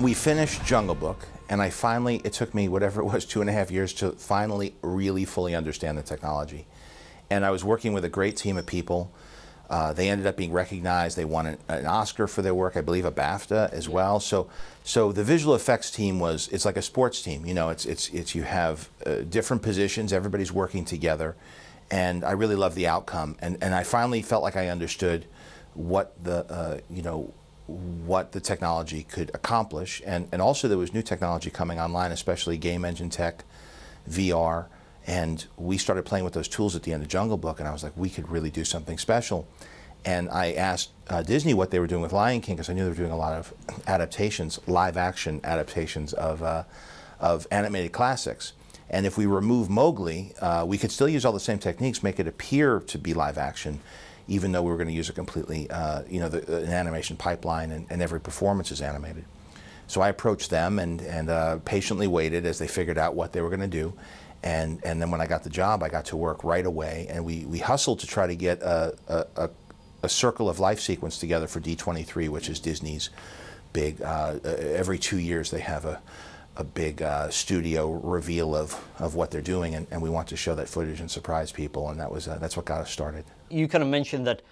We finished Jungle Book, and I finally, it took me whatever it was, two and a half years to finally really fully understand the technology. And I was working with a great team of people. Uh, they ended up being recognized. They won an, an, Oscar for their work, I believe a BAFTA as well. So, so the visual effects team was, it's like a sports team. You know, it's, it's, it's you have uh, different positions, everybody's working together. And I really loved the outcome. And, and I finally felt like I understood what the, uh, you know, what the technology could accomplish. And, and also there was new technology coming online, especially game engine tech, VR. And we started playing with those tools at the end of Jungle Book, and I was like, we could really do something special. And I asked uh, Disney what they were doing with Lion King, because I knew they were doing a lot of adaptations, live action adaptations of, uh, of animated classics. And if we remove Mowgli, uh, we could still use all the same techniques, make it appear to be live action, even though we were going to use a completely, uh, you know, the, an animation pipeline and, and, every performance is animated. So I approached them and, and uh, patiently waited as they figured out what they were going to do. And, and then when I got the job, I got to work right away. And we, we hustled to try to get a, a, a circle of life sequence together for D23, which is Disney's big, uh, every two years they have a, a big uh, studio reveal of, of what they're doing, and, and, we want to show that footage and surprise people, and that was uh, that's what got us started. You kind of mentioned that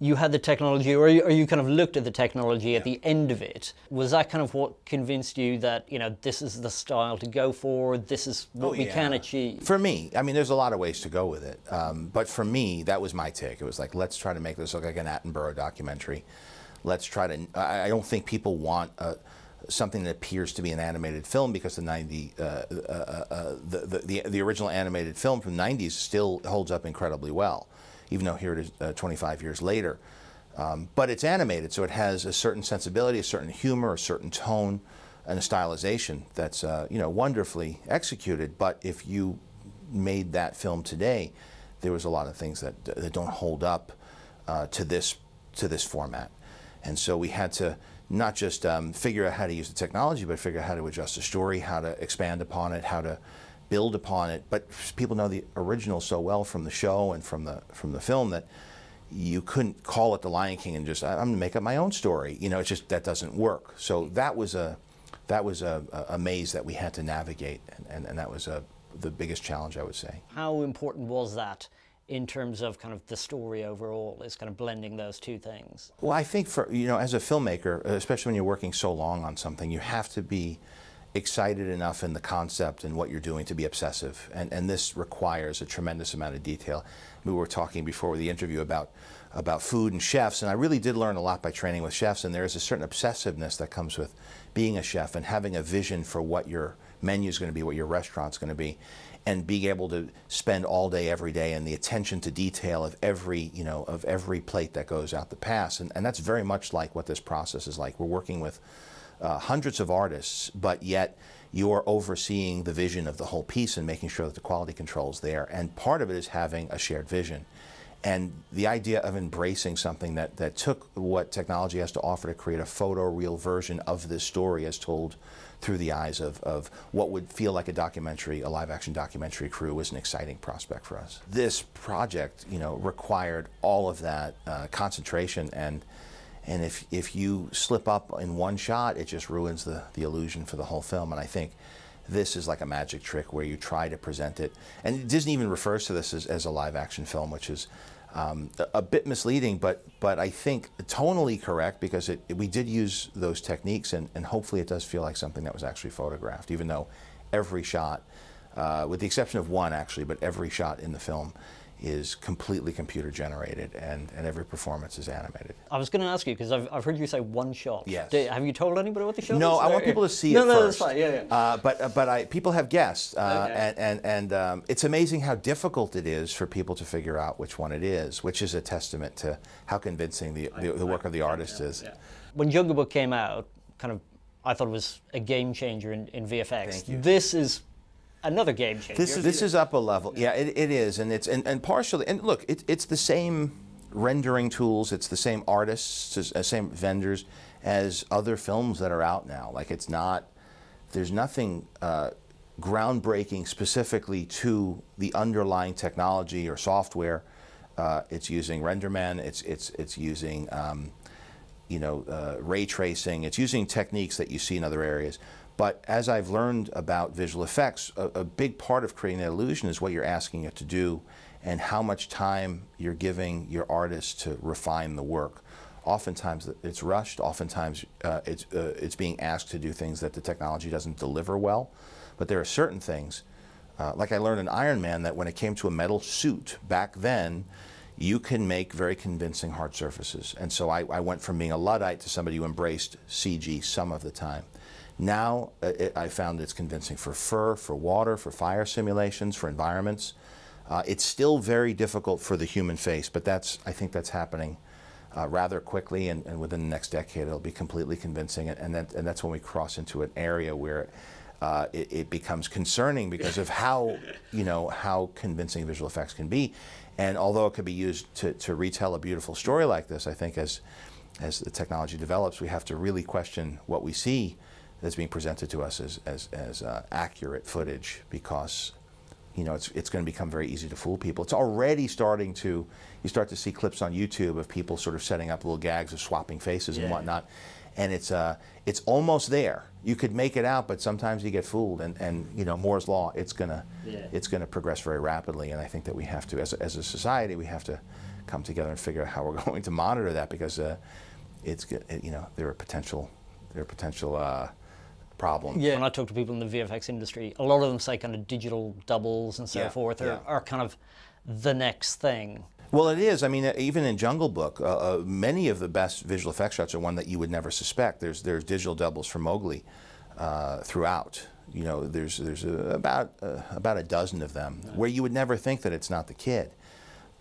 you had the technology, or you, or you kind of looked at the technology yeah. at the end of it. Was that kind of what convinced you that you know this is the style to go for? This is what oh, we yeah. can achieve. For me, I mean, there's a lot of ways to go with it, um, but for me, that was my take. It was like, let's try to make this look like an Attenborough documentary. Let's try to. I, I don't think people want. A, something that appears to be an animated film because the 90 uh, uh, uh, the, the, the original animated film from the 90s still holds up incredibly well even though here it is uh, 25 years later. Um, but it's animated so it has a certain sensibility a certain humor a certain tone and a stylization that's uh, you know wonderfully executed. But if you made that film today there was a lot of things that, that don't hold up uh, to this to this format. And so we had to not just um, figure out how to use the technology, but figure out how to adjust the story, how to expand upon it, how to build upon it. But people know the original so well from the show and from the from the film that you couldn't call it The Lion King and just I'm going to make up my own story. You know, it's just that doesn't work. So that was a that was a, a maze that we had to navigate, and, and, and that was a, the biggest challenge, I would say. How important was that in terms of kind of the story overall is kind of blending those two things? Well, I think for, you know, as a filmmaker, especially when you're working so long on something, you have to be excited enough in the concept and what you're doing to be obsessive. And, and this requires a tremendous amount of detail. We were talking before the interview about, about food and chefs, and I really did learn a lot by training with chefs, and there is a certain obsessiveness that comes with being a chef and having a vision for what your menu is going to be, what your restaurant's going to be and being able to spend all day every day and the attention to detail of every you know of every plate that goes out the pass. And, and that's very much like what this process is like. We're working with uh, hundreds of artists but yet you're overseeing the vision of the whole piece and making sure that the quality control is there. And part of it is having a shared vision. And the idea of embracing something that, that took what technology has to offer to create a photo-real version of this story as told through the eyes of, of what would feel like a documentary, a live-action documentary crew was an exciting prospect for us. This project, you know, required all of that uh, concentration and and if, if you slip up in one shot, it just ruins the, the illusion for the whole film. And I think this is like a magic trick where you try to present it. And Disney even refers to this as, as a live action film, which is um, a, bit misleading, but but I think tonally correct because it, it, we did use those techniques, and, and hopefully it does feel like something that was actually photographed, even though every shot, uh, with the exception of one actually, but every shot in the film is completely computer generated and, and every performance is animated. I was going to ask you because I've, I've heard you say one shot. Yes. have you told anybody what the shot no, is? No, I want people to see no, it no, first. No, that's fine. Yeah, yeah. Uh, but uh, but I, people have guessed, uh, okay. and and, and um, it's amazing how difficult it is for people to figure out which one it is, which is a testament to how convincing the, the, the work of the artist is. Yeah. When Jungle Book came out, kind of, I thought it was a game changer in, in VFX. Thank you. This is another game changer. This, this is up a level. Yeah, it, it is, and it's and, and partially. And look, it, it's the same rendering tools. It's the same artists, the uh, same vendors as other films that are out now. Like it's not. There's nothing uh, groundbreaking specifically to the underlying technology or software uh, it's using RenderMan, it's, it's, it's using um, you know, uh, ray tracing, it's using techniques that you see in other areas. But as I've learned about visual effects, a, a big part of creating that illusion is what you're asking it to do and how much time you're giving your artist to refine the work. Oftentimes it's rushed, oftentimes uh, it's, uh, it's being asked to do things that the technology doesn't deliver well. But there are certain things, uh, like I learned in Iron Man, that when it came to a metal suit back then, you can make very convincing hard surfaces. And so I, I went from being a Luddite to somebody who embraced CG some of the time. Now uh, it, I found it's convincing for fur, for water, for fire simulations, for environments. Uh, it's still very difficult for the human face, but that's I think that's happening uh, rather quickly, and, and, within the next decade it'll be completely convincing, and, and, that, and that's when we cross into an area where uh, it, it, becomes concerning because of how you know how convincing visual effects can be, and although it could be used to, to retell a beautiful story like this, I think as as the technology develops, we have to really question what we see that's being presented to us as as, as uh, accurate footage because you know, it's, it's going to become very easy to fool people. It's already starting to, you start to see clips on YouTube of people sort of setting up little gags of swapping faces yeah. and whatnot. And it's, uh, it's almost there. You could make it out, but sometimes you get fooled. And, and you know, Moore's Law, it's going to yeah. it's gonna progress very rapidly. And I think that we have to, as a, as a society, we have to come together and figure out how we're going to monitor that because uh, it's, you know, there are potential, there are potential uh, problem. Yeah, when I talk to people in the VFX industry, a lot of them say kind of digital doubles and so yeah, forth are, yeah. are kind of the next thing. Well, it is. I mean, even in Jungle Book, uh, uh, many of the best visual effects shots are one that you would never suspect. There's there's digital doubles for Mowgli uh, throughout. You know, there's there's a, about uh, about a dozen of them where you would never think that it's not the kid,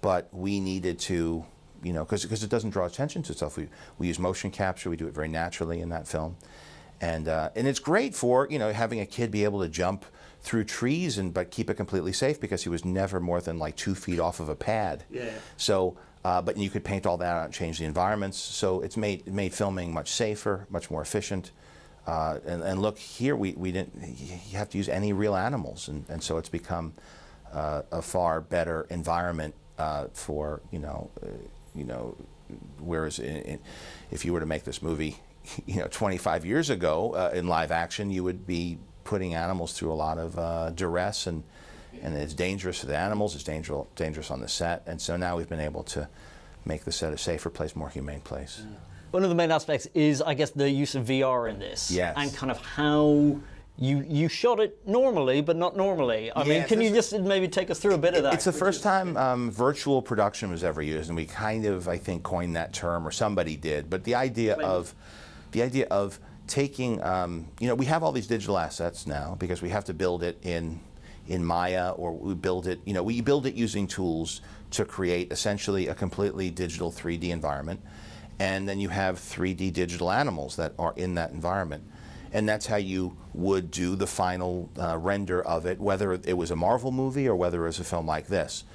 but we needed to, you know, because it doesn't draw attention to itself. We we use motion capture. We do it very naturally in that film. And, uh, and it's great for, you know, having a kid be able to jump through trees and but keep it completely safe because he was never more than like two feet off of a pad. Yeah. So, uh, but you could paint all that out and change the environments. So it's made made filming much safer, much more efficient. Uh, and, and, look here, we, we didn't. You have to use any real animals, and, and so it's become uh, a far better environment uh, for you know, uh, you know. Whereas in, in, if you were to make this movie, you know, 25 years ago uh, in live action, you would be putting animals through a lot of uh, duress and and it's dangerous for the animals, it's dangerous, dangerous on the set. And so now we've been able to make the set a safer place, more humane place. Yeah. One of the main aspects is, I guess, the use of VR in this. Yes. And kind of how you you shot it normally, but not normally. I mean, can you just maybe take us through a bit of that? It's the first time um, virtual production was ever used, and we kind of, I think, coined that term, or somebody did. But the idea of the idea of taking, um, you know, we have all these digital assets now because we have to build it in in Maya or we build it, you know, we build it using tools to create essentially a completely digital 3D environment. And then you have 3D digital animals that are in that environment. And that's how you would do the final uh, render of it, whether it was a Marvel movie or whether it was a film like this.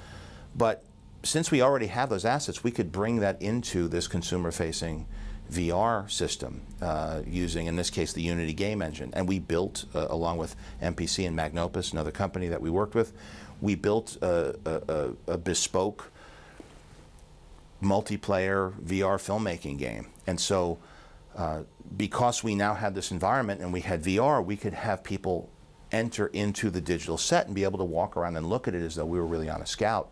But since we already have those assets, we could bring that into this consumer facing VR system uh, using, in this case, the Unity game engine. And we built, uh, along with MPC and Magnopus, another company that we worked with, we built a, a, a bespoke multiplayer VR filmmaking game. And so, uh, because we now had this environment and we had VR, we could have people enter into the digital set and be able to walk around and look at it as though we were really on a scout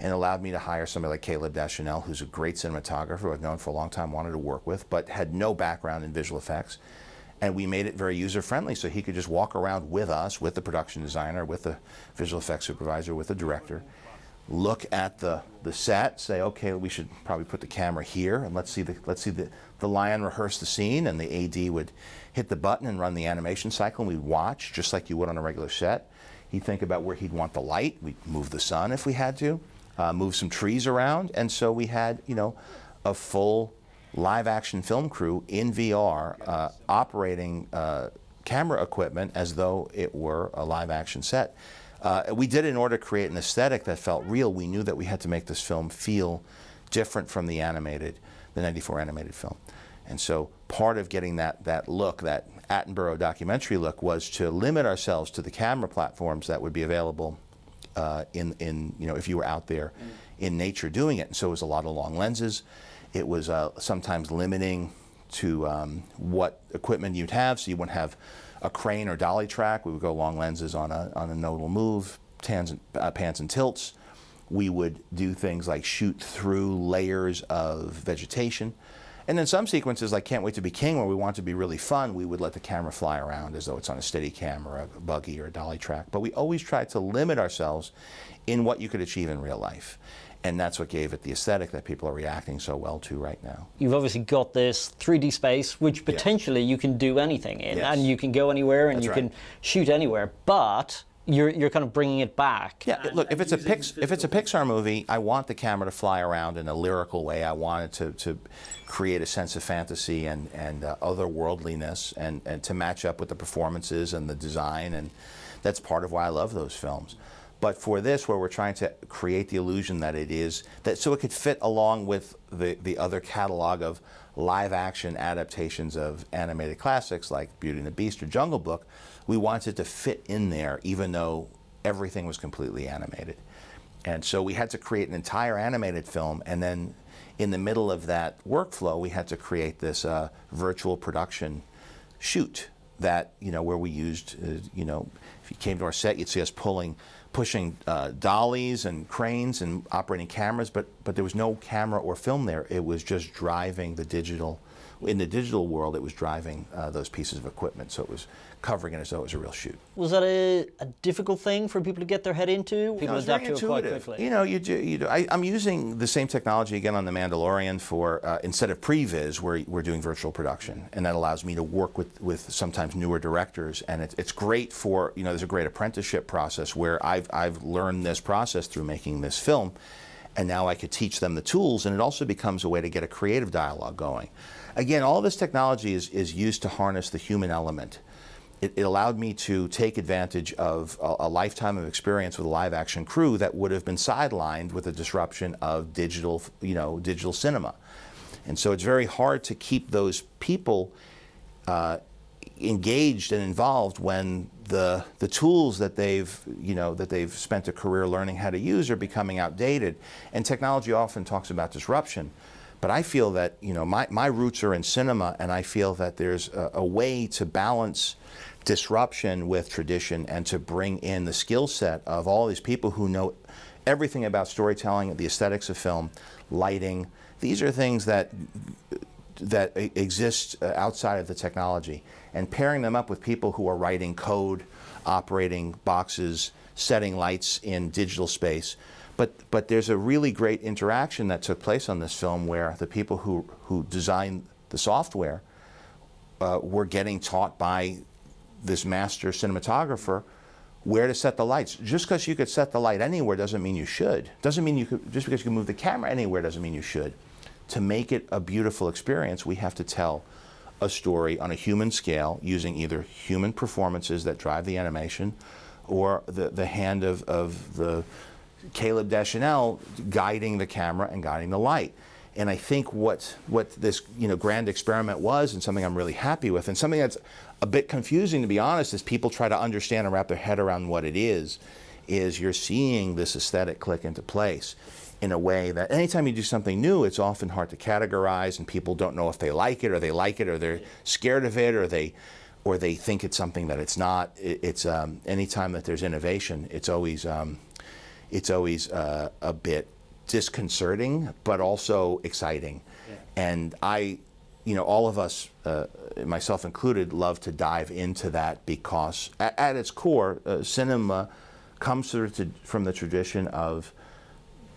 and allowed me to hire somebody like Caleb Deschanel, who's a great cinematographer I've known for a long time, wanted to work with, but had no background in visual effects. And we made it very user friendly so he could just walk around with us, with the production designer, with the visual effects supervisor, with the director, look at the, the set, say, okay, we should probably put the camera here, and let's see the let's see the, the lion rehearse the scene, and the AD would hit the button and run the animation cycle, and we'd watch just like you would on a regular set. He'd think about where he'd want the light. We'd move the sun if we had to uh, move some trees around, and so we had you know a full live action film crew in VR uh, operating uh, camera equipment as though it were a live action set. Uh, we did it in order to create an aesthetic that felt real. We knew that we had to make this film feel different from the animated, the 94 animated film. And so part of getting that, that look, that Attenborough documentary look, was to limit ourselves to the camera platforms that would be available uh, in, in, you know, if you were out there in nature doing it. And so it was a lot of long lenses. It was uh, sometimes limiting to um, what equipment you'd have. So you wouldn't have a crane or dolly track. We would go long lenses on a, on a nodal move, tans and, uh, pans and tilts. We would do things like shoot through layers of vegetation. And then some sequences like Can't Wait to Be King, where we want to be really fun, we would let the camera fly around as though it's on a steady cam or a buggy or a dolly track. But we always tried to limit ourselves in what you could achieve in real life. And that's what gave it the aesthetic that people are reacting so well to right now. You've obviously got this 3D space, which potentially yeah. you can do anything in, yes. and you can go anywhere and that's you right. can shoot anywhere. But you're, you're kind of bringing it back. Yeah, and, look, if it's a Pix, if it's a Pixar movie, I want the camera to fly around in a lyrical way. I want it to, to create a sense of fantasy and and uh, otherworldliness, and and to match up with the performances and the design, and that's part of why I love those films. But for this, where we're trying to create the illusion that it is that, so it could fit along with the the other catalog of live action adaptations of animated classics like Beauty and the Beast or Jungle Book we wanted to fit in there even though everything was completely animated. And so we had to create an entire animated film and then in the middle of that workflow we had to create this uh, virtual production shoot that, you know, where we used, uh, you know, if you came to our set you'd see us pulling, pushing uh, dollies and cranes and operating cameras, but, but there was no camera or film there. It was just driving the digital in the digital world, it was driving uh, those pieces of equipment, so it was covering it as though it was a real shoot. Was that a, a difficult thing for people to get their head into? People no, adapt to it quite quickly. You know, you do. You do. I, am using the same technology again on The Mandalorian for uh, instead of previs, we're, we're doing virtual production, and that allows me to work with with sometimes newer directors, and it, it's great for you know. There's a great apprenticeship process where I've I've learned this process through making this film and now I could teach them the tools, and it also becomes a way to get a creative dialogue going. Again, all this technology is, is used to harness the human element. It, it allowed me to take advantage of a, a, lifetime of experience with a live action crew that would have been sidelined with the disruption of digital, you know, digital cinema. And so it's very hard to keep those people uh, engaged and involved when the the tools that they've you know that they've spent a career learning how to use are becoming outdated and technology often talks about disruption but I feel that you know my, my roots are in cinema and I feel that there's a, a way to balance disruption with tradition and to bring in the skill set of all these people who know everything about storytelling the aesthetics of film lighting these are things that that exist uh, outside of the technology and pairing them up with people who are writing code, operating boxes, setting lights in digital space. But, but there's a really great interaction that took place on this film where the people who, who designed the software uh, were getting taught by this master cinematographer where to set the lights. Just because you could set the light anywhere doesn't mean you should. Doesn't mean you could, just because you can move the camera anywhere doesn't mean you should to make it a beautiful experience, we have to tell a story on a human scale using either human performances that drive the animation or the, the hand of, of the Caleb Deschanel guiding the camera and guiding the light. And I think what, what this you know, grand experiment was, and something I'm really happy with, and something that's a bit confusing to be honest, as people try to understand and wrap their head around what it is, is you're seeing this aesthetic click into place in a way that anytime you do something new, it's often hard to categorize, and people don't know if they like it or they like it or they're scared of it or they or they think it's something that it's not. It, it's um, anytime that there's innovation, it's always um, it's always uh, a bit disconcerting, but also exciting. Yeah. And I, you know, all of us, uh, myself included, love to dive into that because at, at its core, uh, cinema comes from the tradition of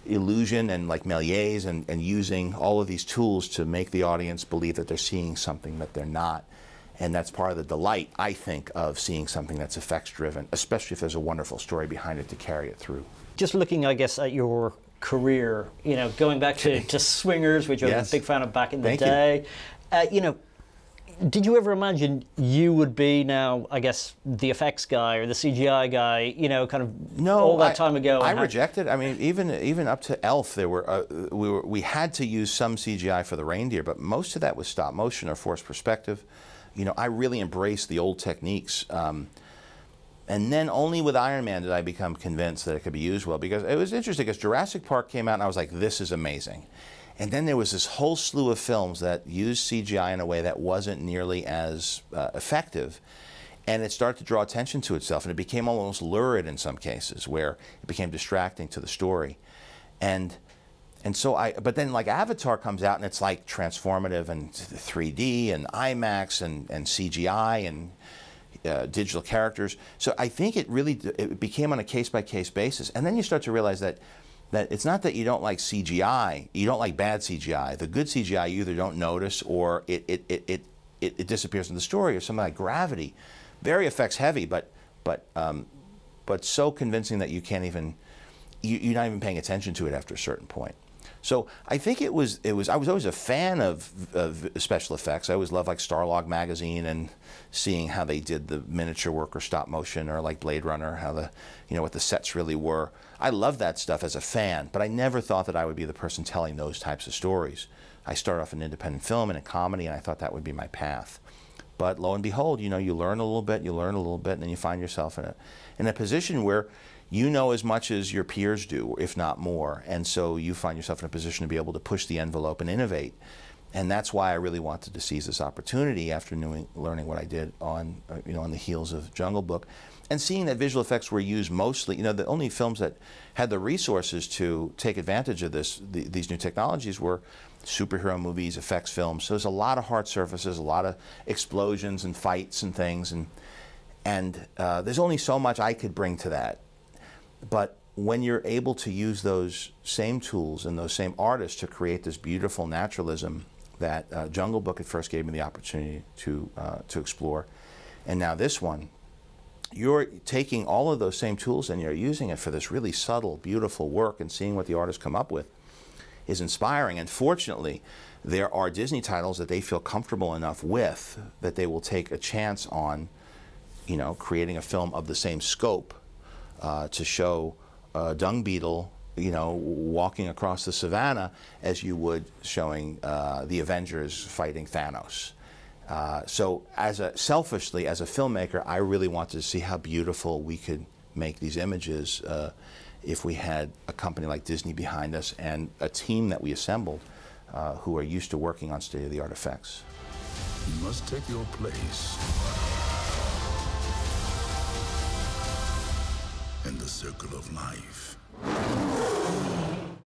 illusion and like Méliès and, and using all of these tools to make the audience believe that they're seeing something that they're not. And that's part of the delight, I think, of seeing something that's effects driven, especially if there's a wonderful story behind it to carry it through. Just looking, I guess, at your career, you know, going back to, to Swingers, which. I was a big fan of back in the Thank day, you. Uh, you know, did you ever imagine you would be now, I guess, the effects guy or the CGI guy, you know, kind of no, all that I, time ago? I rejected. I mean, even even up to Elf, there were uh, we were we had to use some CGI for the reindeer, but most of that was stop motion or forced perspective. You know, I really embraced the old techniques. Um, And then only with Iron Man did I become convinced that it could be used well because it was interesting because Jurassic Park came out and I was like, this is amazing. And then there was this whole slew of films that used CGI in a way that wasn't nearly as uh, effective. And it started to draw attention to itself and it became almost lurid in some cases where it became distracting to the story. And and so I, but then like Avatar comes out and it's like transformative and 3D and IMAX and, and CGI and uh, digital characters. So I think it really it became on a case by case basis. And then you start to realize that that it's not that you don't like CGI, you don't like bad CGI. The good CGI you either don't notice or it it, it, it, it, it disappears in the story or something like Gravity. Very effects heavy, but but um, but so convincing that you can't even you, you're not even paying attention to it after a certain point. So I think it was it was I was always a fan of, of special effects. I always loved like Starlog magazine and seeing how they did the miniature work or stop motion or like Blade Runner, how the you know what the sets really were. I love that stuff as a fan, but I never thought that I would be the person telling those types of stories. I started off in independent film and in comedy, and I thought that would be my path. But lo and behold, you know, you learn a little bit, you learn a little bit, and then you find yourself in a in a position where you know as much as your peers do, if not more. And so you find yourself in a position to be able to push the envelope and innovate. And that's why I really wanted to seize this opportunity after knowing, learning what I did on, uh, you know, on the heels of Jungle Book, and seeing that visual effects were used mostly. You know, the only films that had the resources to take advantage of this, the, these new technologies, were superhero movies, effects films. So there's a lot of hard surfaces, a lot of explosions and fights and things, and and uh, there's only so much I could bring to that. But when you're able to use those same tools and those same artists to create this beautiful naturalism that uh, Jungle Book at first gave me the opportunity to, uh, to explore, and now this one, you're taking all of those same tools and you're using it for this really subtle, beautiful work and seeing what the artists come up with is inspiring. And fortunately, there are Disney titles that they feel comfortable enough with that they will take a chance on, you know, creating a film of the same scope uh, to show a dung beetle, you know, walking across the savannah as you would showing uh, the Avengers fighting Thanos. Uh, so, as a selfishly as a filmmaker, I really wanted to see how beautiful we could make these images uh, if we had a company like Disney behind us and a team that we assembled uh, who are used to working on state-of-the-art effects. You must take your place. Circle of life.